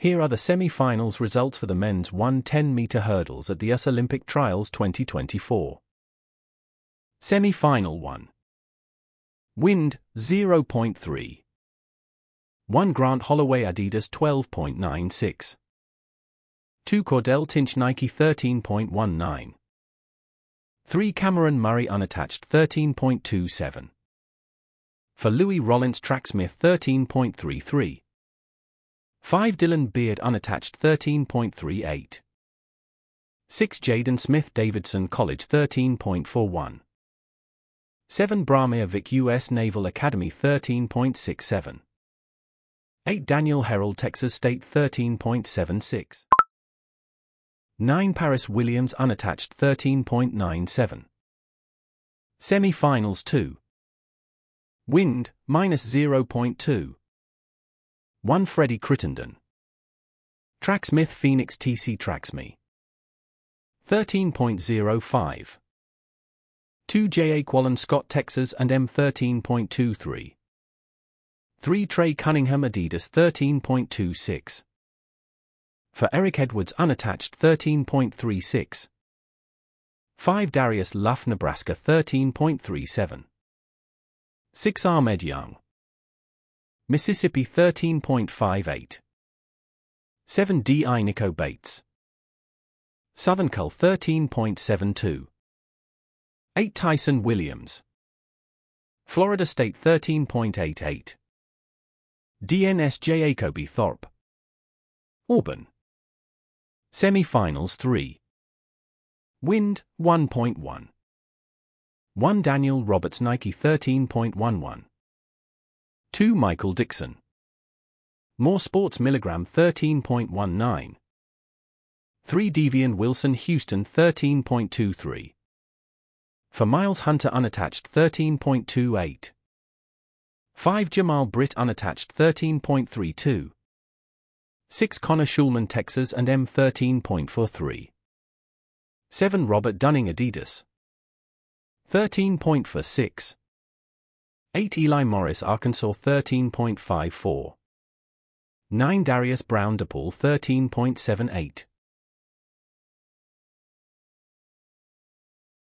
Here are the semi-finals results for the men's 110-meter hurdles at the US Olympic Trials 2024. Semi-final 1. Wind 0.3. 1 Grant Holloway Adidas 12.96. 2 Cordell Tinch Nike 13.19. 3 Cameron Murray Unattached 13.27. For Louis Rollins Tracksmith 13.33. 5 Dylan Beard Unattached 13.38. 6 Jaden Smith Davidson College 13.41. 7 Bramir Vic U.S. Naval Academy 13.67. 8 Daniel Herald Texas State 13.76. 9 Paris Williams Unattached 13.97. Semi-finals 2. Wind, minus 0.2. 1 Freddie Crittenden. Tracksmith Phoenix TC Tracksmith. 13.05. 2 Ja'Qualon Scott Texas and M 13.23. 3 Trey Cunningham Adidas 13.26. For Eric Edwards unattached 13.36. 5 Darius Luff Nebraska 13.37. 6 Ahmed Young. Mississippi 13.58. 7 D.I. Nico Bates. Southern Cal 13.72. 8 Tyson Williams. Florida State 13.88. DNS Acoby Thorpe. Auburn. Semi-finals 3. Wind 1.1. 1 Daniel Roberts Nike 13.11. 2 Michael Dixon. More Sports Milligram 13.19. 3 De'Vion Wilson Houston 13.23. For Miles Hunter unattached 13.28. 5 Jamal Britt unattached 13.32. 6 Connor Schulman Texas and M 13.43. 7 Robert Dunning Adidas. 13.46. 8 Eli Morris Arkansas 13.54. 9 Darius Brown DePaul 13.78.